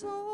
sold.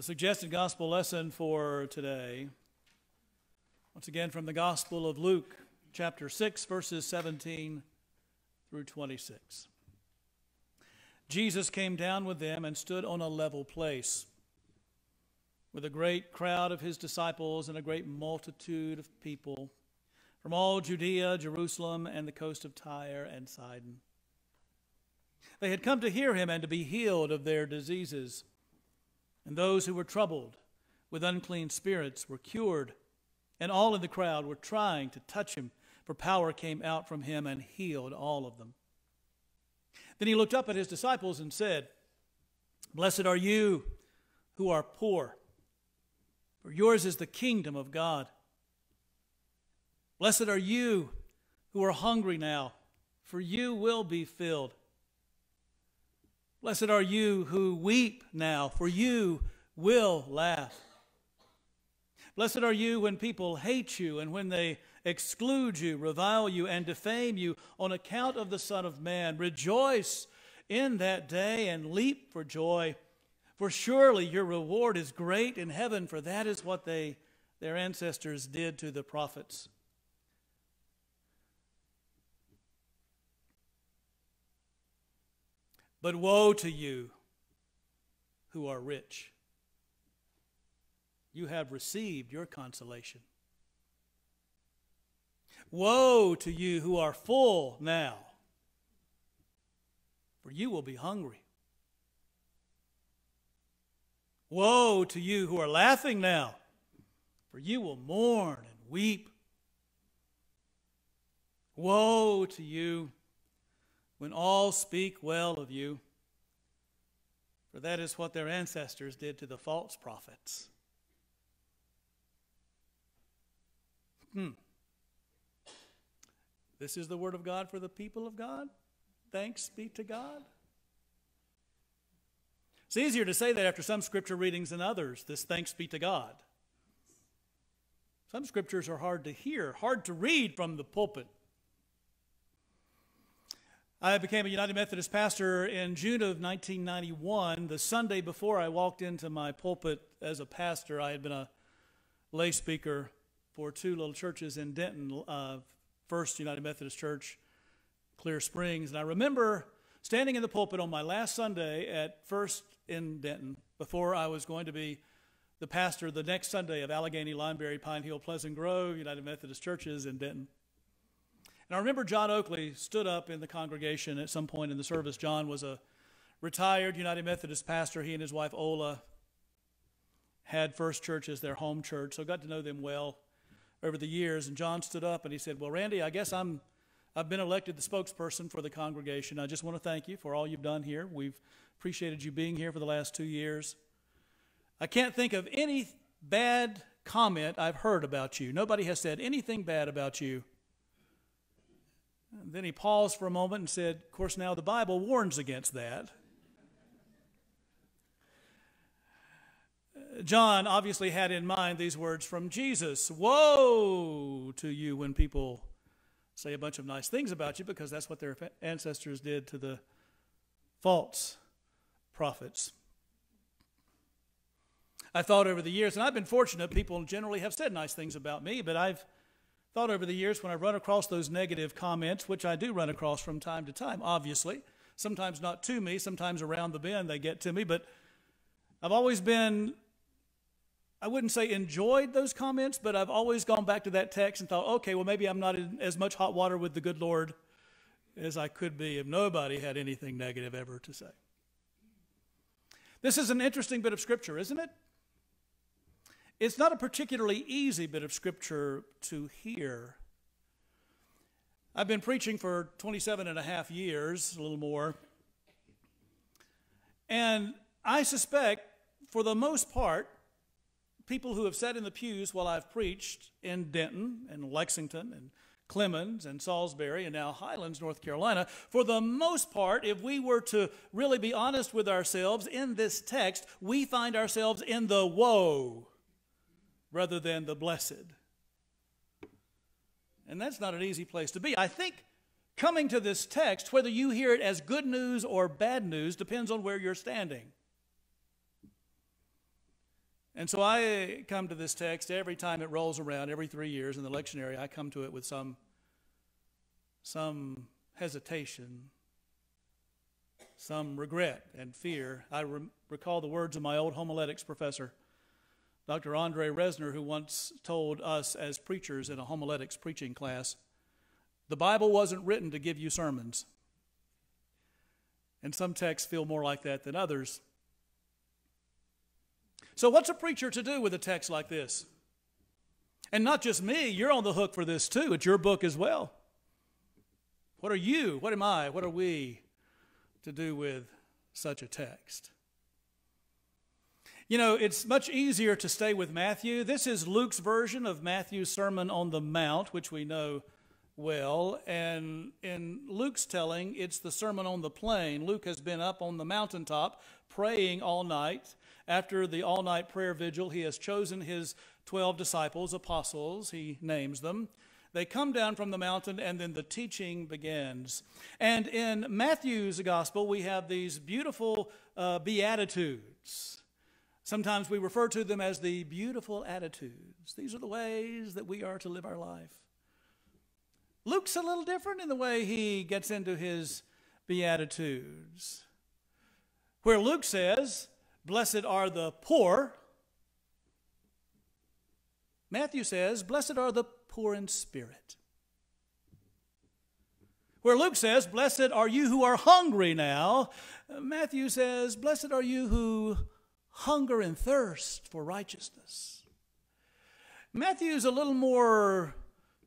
The suggested gospel lesson for today, once again from the Gospel of Luke, chapter 6, verses 17 through 26. Jesus came down with them and stood on a level place with a great crowd of his disciples and a great multitude of people from all Judea, Jerusalem, and the coast of Tyre and Sidon. They had come to hear him and to be healed of their diseases. And those who were troubled with unclean spirits were cured. And all in the crowd were trying to touch him, for power came out from him and healed all of them. Then he looked up at his disciples and said, Blessed are you who are poor, for yours is the kingdom of God. Blessed are you who are hungry now, for you will be filled. Blessed are you who weep now, for you will laugh. Blessed are you when people hate you and when they exclude you, revile you, and defame you on account of the Son of Man. Rejoice in that day and leap for joy, for surely your reward is great in heaven, for that is what they, their ancestors did to the prophets. But woe to you who are rich. You have received your consolation. Woe to you who are full now, for you will be hungry. Woe to you who are laughing now, for you will mourn and weep. Woe to you when all speak well of you, for that is what their ancestors did to the false prophets. Hmm. This is the word of God for the people of God. Thanks be to God. It's easier to say that after some scripture readings than others, this thanks be to God. Some scriptures are hard to hear, hard to read from the pulpit. I became a United Methodist pastor in June of 1991. The Sunday before I walked into my pulpit as a pastor, I had been a lay speaker for two little churches in Denton uh, First United Methodist Church, Clear Springs. And I remember standing in the pulpit on my last Sunday at First in Denton before I was going to be the pastor the next Sunday of Allegheny, Limeberry, Pine Hill, Pleasant Grove United Methodist Churches in Denton. And I remember John Oakley stood up in the congregation at some point in the service. John was a retired United Methodist pastor. He and his wife Ola had First Church as their home church, so I got to know them well over the years. And John stood up and he said, Well, Randy, I guess I'm, I've been elected the spokesperson for the congregation. I just want to thank you for all you've done here. We've appreciated you being here for the last two years. I can't think of any bad comment I've heard about you. Nobody has said anything bad about you and then he paused for a moment and said, Of course, now the Bible warns against that. John obviously had in mind these words from Jesus Woe to you when people say a bunch of nice things about you, because that's what their ancestors did to the false prophets. I thought over the years, and I've been fortunate, people generally have said nice things about me, but I've thought over the years when I run across those negative comments, which I do run across from time to time, obviously, sometimes not to me, sometimes around the bend they get to me, but I've always been, I wouldn't say enjoyed those comments, but I've always gone back to that text and thought, okay, well, maybe I'm not in as much hot water with the good Lord as I could be if nobody had anything negative ever to say. This is an interesting bit of scripture, isn't it? It's not a particularly easy bit of scripture to hear. I've been preaching for 27 and a half years, a little more. And I suspect, for the most part, people who have sat in the pews while I've preached in Denton and Lexington and Clemmons and Salisbury and now Highlands, North Carolina, for the most part, if we were to really be honest with ourselves in this text, we find ourselves in the woe rather than the blessed. And that's not an easy place to be. I think coming to this text, whether you hear it as good news or bad news, depends on where you're standing. And so I come to this text every time it rolls around, every three years in the lectionary, I come to it with some, some hesitation, some regret and fear. I re- recall the words of my old homiletics professor. Dr. Andre Resner, who once told us as preachers in a homiletics preaching class, the Bible wasn't written to give you sermons. And some texts feel more like that than others. So, what's a preacher to do with a text like this? And not just me, you're on the hook for this too. It's your book as well. What are you, what am I, what are we to do with such a text? You know, it's much easier to stay with Matthew. This is Luke's version of Matthew's Sermon on the Mount, which we know well. And in Luke's telling, it's the Sermon on the Plain. Luke has been up on the mountaintop praying all night. After the all night prayer vigil, he has chosen his 12 disciples, apostles, he names them. They come down from the mountain, and then the teaching begins. And in Matthew's gospel, we have these beautiful uh, beatitudes. Sometimes we refer to them as the beautiful attitudes. These are the ways that we are to live our life. Luke's a little different in the way he gets into his beatitudes. Where Luke says, Blessed are the poor, Matthew says, Blessed are the poor in spirit. Where Luke says, Blessed are you who are hungry now, Matthew says, Blessed are you who hunger and thirst for righteousness. Matthew's a little more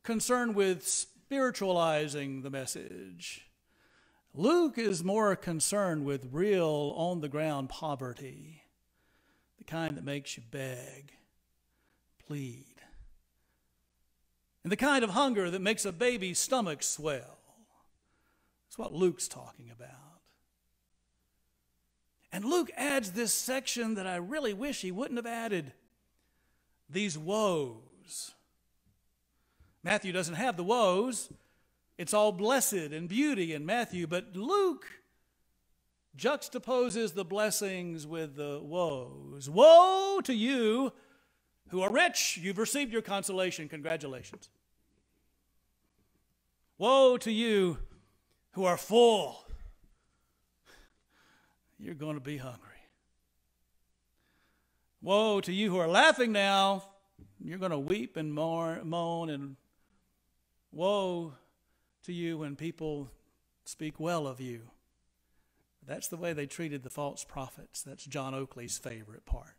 concerned with spiritualizing the message. Luke is more concerned with real on the ground poverty, the kind that makes you beg, plead, and the kind of hunger that makes a baby's stomach swell. That's what Luke's talking about. And Luke adds this section that I really wish he wouldn't have added these woes. Matthew doesn't have the woes, it's all blessed and beauty in Matthew, but Luke juxtaposes the blessings with the woes. Woe to you who are rich, you've received your consolation. Congratulations. Woe to you who are full you're going to be hungry. Woe to you who are laughing now, you're going to weep and moan, and woe to you when people speak well of you. That's the way they treated the false prophets. That's John Oakley's favorite part.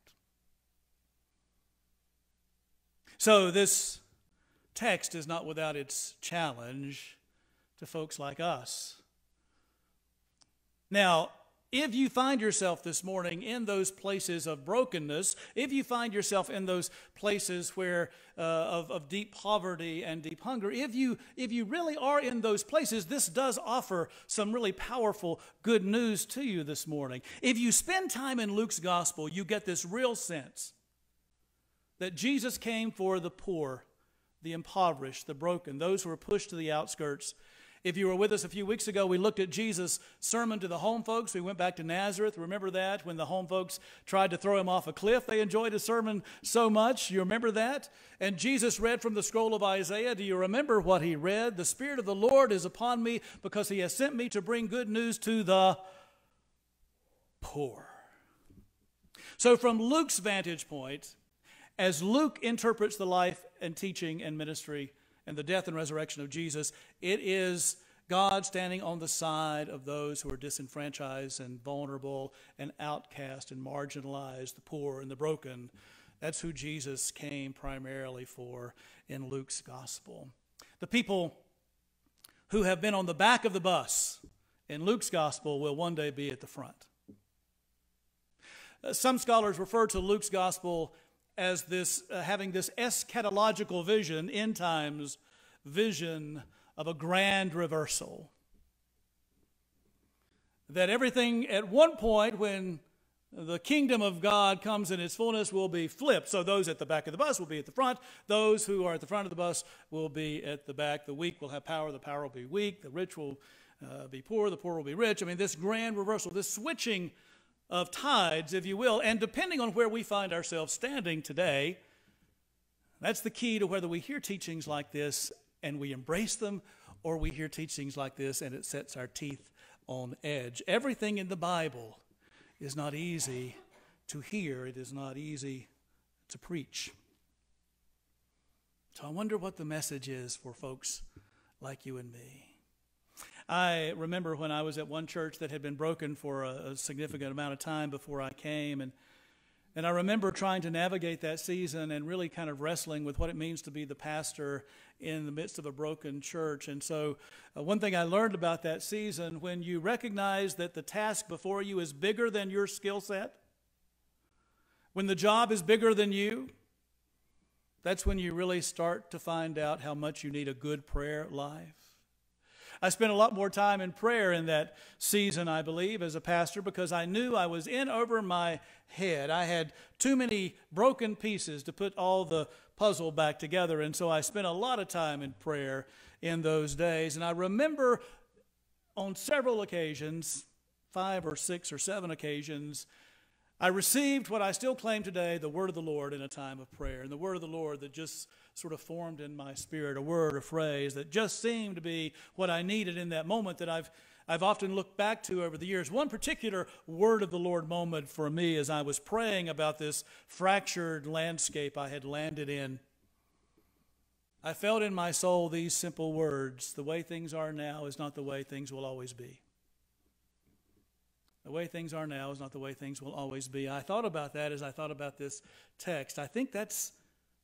So, this text is not without its challenge to folks like us. Now, if you find yourself this morning in those places of brokenness, if you find yourself in those places where uh, of, of deep poverty and deep hunger, if you if you really are in those places, this does offer some really powerful good news to you this morning. If you spend time in Luke's gospel, you get this real sense that Jesus came for the poor, the impoverished, the broken, those who are pushed to the outskirts if you were with us a few weeks ago, we looked at Jesus' sermon to the home folks. We went back to Nazareth. Remember that? When the home folks tried to throw him off a cliff, they enjoyed his sermon so much. You remember that? And Jesus read from the scroll of Isaiah. Do you remember what he read? The Spirit of the Lord is upon me because he has sent me to bring good news to the poor. So, from Luke's vantage point, as Luke interprets the life and teaching and ministry and the death and resurrection of Jesus, it is God standing on the side of those who are disenfranchised and vulnerable and outcast and marginalized, the poor and the broken. That's who Jesus came primarily for in Luke's gospel. The people who have been on the back of the bus in Luke's gospel will one day be at the front. Uh, some scholars refer to Luke's gospel as this uh, having this eschatological vision, end times vision of a grand reversal. That everything at one point, when the kingdom of God comes in its fullness, will be flipped. So those at the back of the bus will be at the front. Those who are at the front of the bus will be at the back. The weak will have power. The power will be weak. The rich will uh, be poor. The poor will be rich. I mean, this grand reversal, this switching of tides, if you will, and depending on where we find ourselves standing today, that's the key to whether we hear teachings like this and we embrace them or we hear teachings like this and it sets our teeth on edge. Everything in the Bible is not easy to hear, it is not easy to preach. So I wonder what the message is for folks like you and me. I remember when I was at one church that had been broken for a, a significant amount of time before I came, and and I remember trying to navigate that season and really kind of wrestling with what it means to be the pastor in the midst of a broken church. And so, uh, one thing I learned about that season when you recognize that the task before you is bigger than your skill set, when the job is bigger than you, that's when you really start to find out how much you need a good prayer life. I spent a lot more time in prayer in that season, I believe, as a pastor because I knew I was in over my head. I had too many broken pieces to put all the puzzle back together, and so I spent a lot of time in prayer in those days. And I remember on several occasions, five or six or seven occasions, I received what I still claim today the word of the Lord in a time of prayer. And the word of the Lord that just sort of formed in my spirit, a word, a phrase that just seemed to be what I needed in that moment that I've, I've often looked back to over the years. One particular word of the Lord moment for me as I was praying about this fractured landscape I had landed in. I felt in my soul these simple words The way things are now is not the way things will always be. The way things are now is not the way things will always be. I thought about that as I thought about this text. I think that's,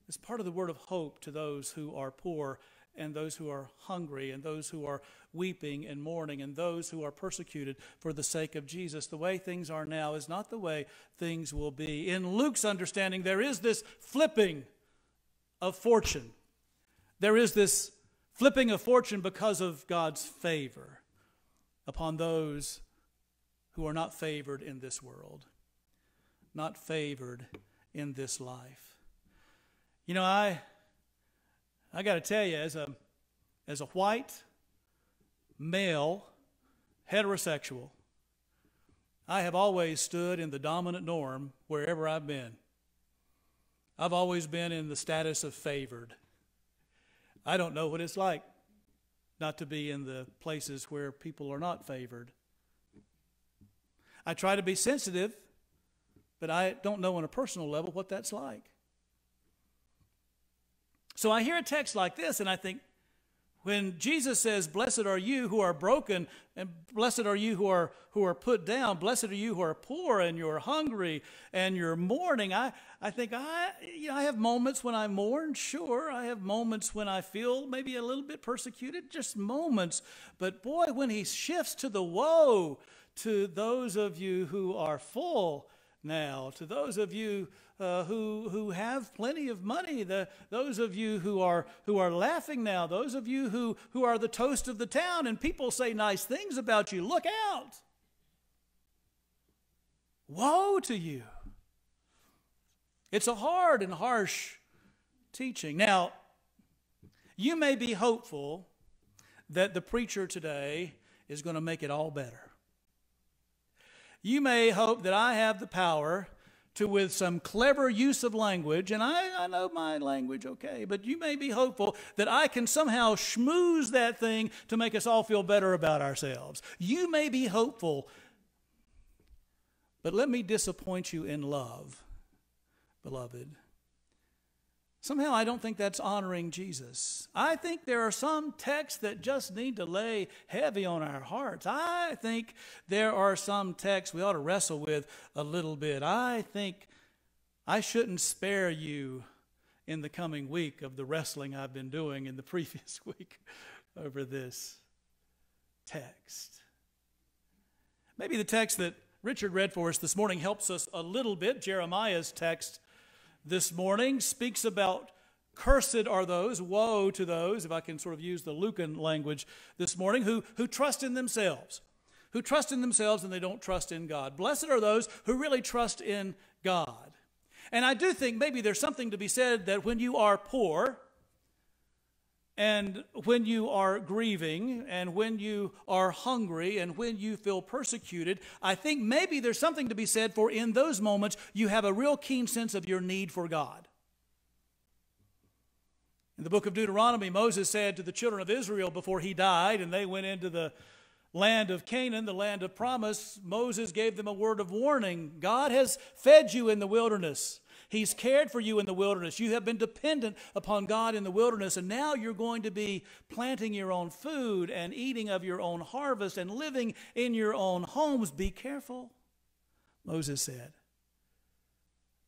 that's part of the word of hope to those who are poor and those who are hungry and those who are weeping and mourning and those who are persecuted for the sake of Jesus. The way things are now is not the way things will be. In Luke's understanding, there is this flipping of fortune. There is this flipping of fortune because of God's favor upon those who are not favored in this world, not favored in this life. You know, I I got to tell you as a as a white male heterosexual, I have always stood in the dominant norm wherever I've been. I've always been in the status of favored. I don't know what it's like not to be in the places where people are not favored. I try to be sensitive, but I don't know on a personal level what that's like. So I hear a text like this and I think, when Jesus says, Blessed are you who are broken, and blessed are you who are, who are put down, blessed are you who are poor and you're hungry and you're mourning, I, I think I, you know, I have moments when I mourn, sure. I have moments when I feel maybe a little bit persecuted, just moments. But boy, when he shifts to the woe, to those of you who are full now, to those of you uh, who, who have plenty of money, the, those of you who are, who are laughing now, those of you who, who are the toast of the town, and people say nice things about you, look out. Woe to you. It's a hard and harsh teaching. Now, you may be hopeful that the preacher today is going to make it all better. You may hope that I have the power to, with some clever use of language, and I, I know my language okay, but you may be hopeful that I can somehow schmooze that thing to make us all feel better about ourselves. You may be hopeful, but let me disappoint you in love, beloved. Somehow, I don't think that's honoring Jesus. I think there are some texts that just need to lay heavy on our hearts. I think there are some texts we ought to wrestle with a little bit. I think I shouldn't spare you in the coming week of the wrestling I've been doing in the previous week over this text. Maybe the text that Richard read for us this morning helps us a little bit. Jeremiah's text this morning speaks about cursed are those, woe to those, if I can sort of use the Lucan language this morning, who, who trust in themselves, who trust in themselves and they don't trust in God. Blessed are those who really trust in God. And I do think maybe there's something to be said that when you are poor, and when you are grieving, and when you are hungry, and when you feel persecuted, I think maybe there's something to be said for in those moments you have a real keen sense of your need for God. In the book of Deuteronomy, Moses said to the children of Israel before he died, and they went into the land of Canaan, the land of promise, Moses gave them a word of warning God has fed you in the wilderness. He's cared for you in the wilderness. You have been dependent upon God in the wilderness, and now you're going to be planting your own food and eating of your own harvest and living in your own homes. Be careful, Moses said.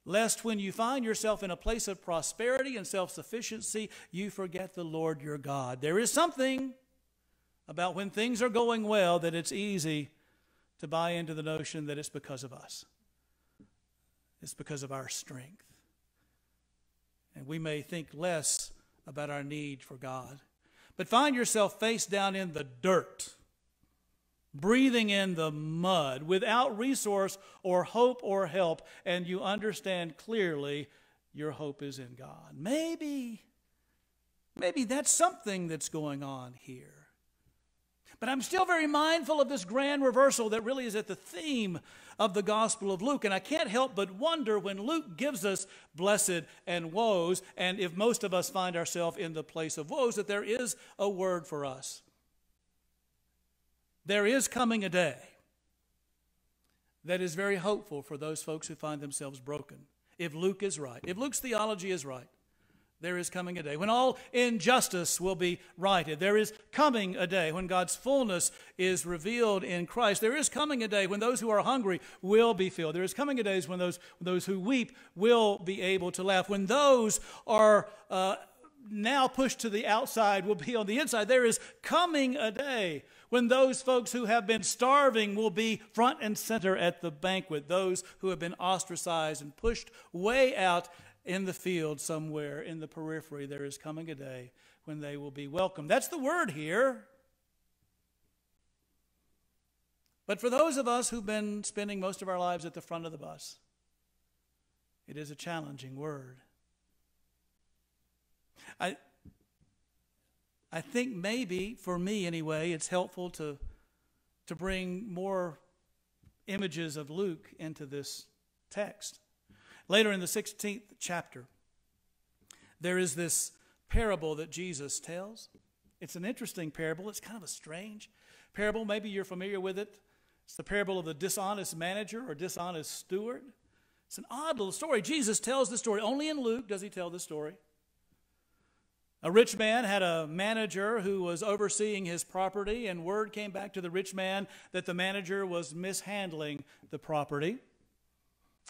Lest when you find yourself in a place of prosperity and self sufficiency, you forget the Lord your God. There is something about when things are going well that it's easy to buy into the notion that it's because of us. It's because of our strength. And we may think less about our need for God. But find yourself face down in the dirt, breathing in the mud, without resource or hope or help, and you understand clearly your hope is in God. Maybe, maybe that's something that's going on here. But I'm still very mindful of this grand reversal that really is at the theme of the Gospel of Luke. And I can't help but wonder when Luke gives us blessed and woes, and if most of us find ourselves in the place of woes, that there is a word for us. There is coming a day that is very hopeful for those folks who find themselves broken. If Luke is right, if Luke's theology is right, there is coming a day when all injustice will be righted. There is coming a day when God's fullness is revealed in Christ. There is coming a day when those who are hungry will be filled. There is coming a day when those, those who weep will be able to laugh. When those are uh, now pushed to the outside will be on the inside. There is coming a day when those folks who have been starving will be front and center at the banquet. Those who have been ostracized and pushed way out in the field somewhere in the periphery, there is coming a day when they will be welcome. That's the word here. But for those of us who've been spending most of our lives at the front of the bus, it is a challenging word. I, I think maybe, for me anyway, it's helpful to, to bring more images of Luke into this text. Later in the 16th chapter, there is this parable that Jesus tells. It's an interesting parable. It's kind of a strange parable. Maybe you're familiar with it. It's the parable of the dishonest manager or dishonest steward. It's an odd little story. Jesus tells the story. Only in Luke does he tell the story. A rich man had a manager who was overseeing his property, and word came back to the rich man that the manager was mishandling the property.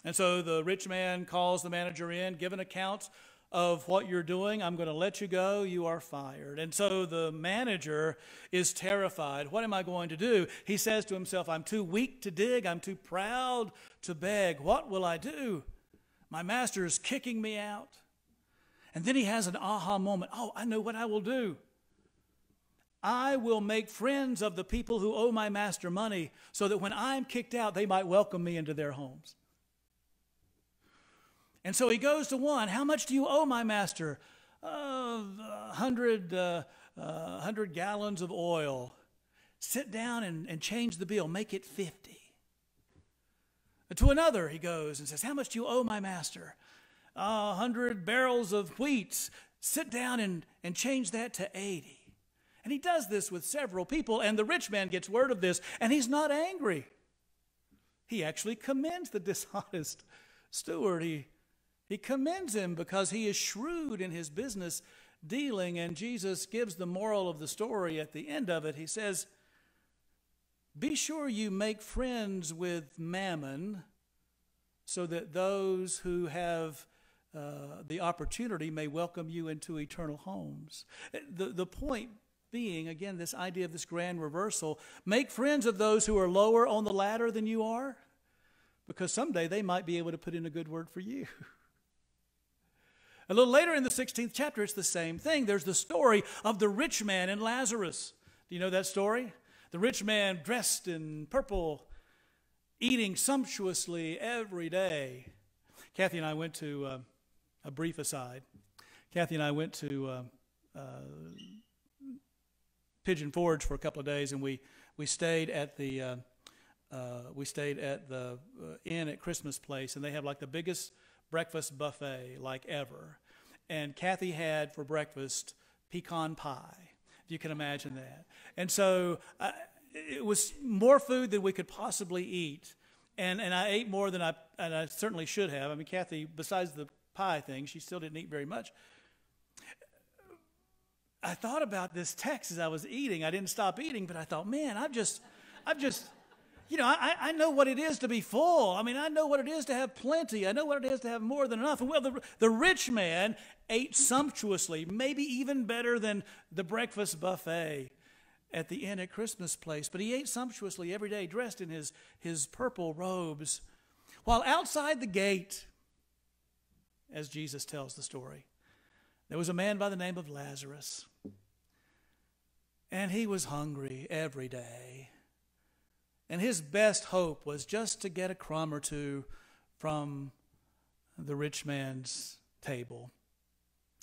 And so the rich man calls the manager in, give an account of what you're doing. I'm going to let you go. You are fired. And so the manager is terrified. What am I going to do? He says to himself, I'm too weak to dig. I'm too proud to beg. What will I do? My master is kicking me out. And then he has an aha moment. Oh, I know what I will do. I will make friends of the people who owe my master money so that when I'm kicked out, they might welcome me into their homes. And so he goes to one. How much do you owe my master? Uh, 100, uh, uh, 100 gallons of oil. Sit down and, and change the bill. Make it 50. To another, he goes and says, How much do you owe my master? Uh, hundred barrels of wheat. Sit down and, and change that to 80. And he does this with several people, and the rich man gets word of this, and he's not angry. He actually commends the dishonest steward. He he commends him because he is shrewd in his business dealing, and Jesus gives the moral of the story at the end of it. He says, Be sure you make friends with mammon so that those who have uh, the opportunity may welcome you into eternal homes. The, the point being, again, this idea of this grand reversal make friends of those who are lower on the ladder than you are, because someday they might be able to put in a good word for you. A little later in the 16th chapter, it's the same thing. There's the story of the rich man and Lazarus. Do you know that story? The rich man dressed in purple, eating sumptuously every day. Kathy and I went to uh, a brief aside. Kathy and I went to uh, uh, Pigeon Forge for a couple of days, and we we stayed at the uh, uh, we stayed at the uh, inn at Christmas Place, and they have like the biggest breakfast buffet like ever. And Kathy had for breakfast pecan pie, if you can imagine that. And so uh, it was more food than we could possibly eat. and, and I ate more than I, and I certainly should have. I mean, Kathy, besides the pie thing, she still didn't eat very much. I thought about this text as I was eating. I didn't stop eating, but I thought, man, I've just, I've just, you know, I, I know what it is to be full. I mean, I know what it is to have plenty. I know what it is to have more than enough. Well, the, the rich man ate sumptuously, maybe even better than the breakfast buffet at the inn at Christmas Place. But he ate sumptuously every day, dressed in his, his purple robes. While outside the gate, as Jesus tells the story, there was a man by the name of Lazarus. And he was hungry every day. And his best hope was just to get a crumb or two from the rich man's table.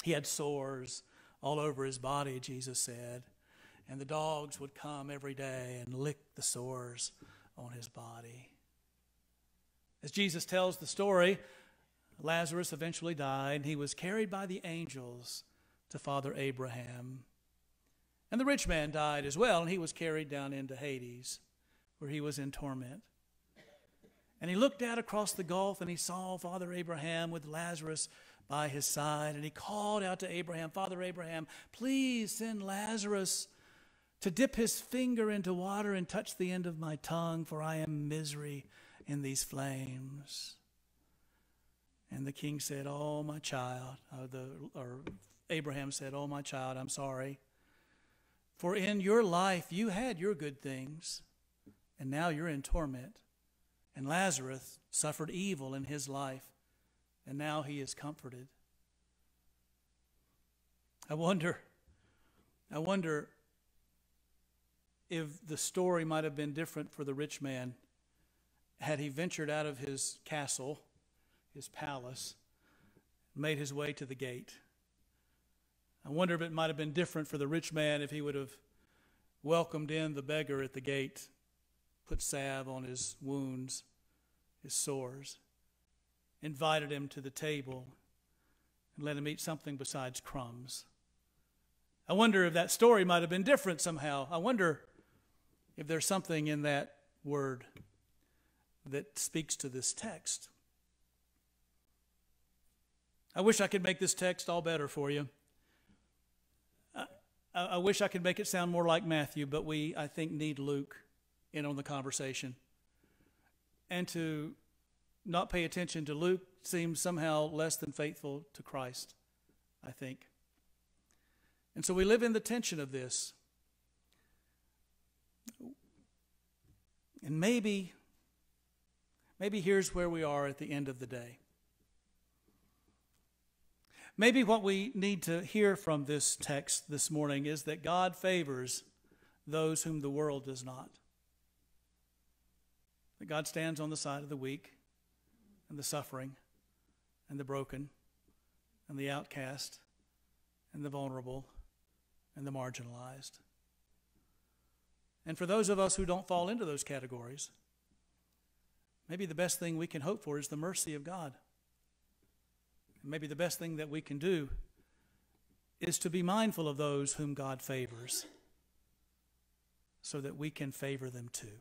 He had sores all over his body, Jesus said, and the dogs would come every day and lick the sores on his body. As Jesus tells the story, Lazarus eventually died, and he was carried by the angels to Father Abraham. And the rich man died as well, and he was carried down into Hades where he was in torment. And he looked out across the gulf and he saw Father Abraham with Lazarus by his side. And he called out to Abraham, Father Abraham, please send Lazarus to dip his finger into water and touch the end of my tongue, for I am misery in these flames. And the king said, Oh, my child, or, the, or Abraham said, Oh, my child, I'm sorry. For in your life you had your good things and now you're in torment. And Lazarus suffered evil in his life, and now he is comforted. I wonder, I wonder if the story might have been different for the rich man had he ventured out of his castle, his palace, made his way to the gate. I wonder if it might have been different for the rich man if he would have welcomed in the beggar at the gate put salve on his wounds, his sores, invited him to the table, and let him eat something besides crumbs. I wonder if that story might have been different somehow. I wonder if there's something in that word that speaks to this text. I wish I could make this text all better for you. I, I, wish I could make it sound more like Matthew, but we, I think, need Luke in on the conversation. And to not pay attention to Luke seems somehow less than faithful to Christ, I think. And so we live in the tension of this. And maybe, maybe here's where we are at the end of the day. Maybe what we need to hear from this text this morning is that God favors those whom the world does not that God stands on the side of the weak and the suffering and the broken and the outcast and the vulnerable and the marginalized. And for those of us who don't fall into those categories, maybe the best thing we can hope for is the mercy of God. And maybe the best thing that we can do is to be mindful of those whom God favors so that we can favor them too.